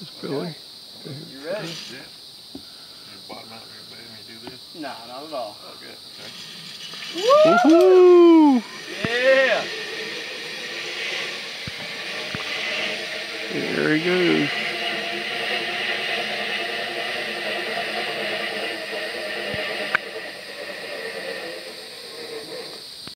It's Billy. You ready? Yeah. You bottom out your bed and you do this? No, not at all. Okay. okay. Woohoo! Yeah! There he goes.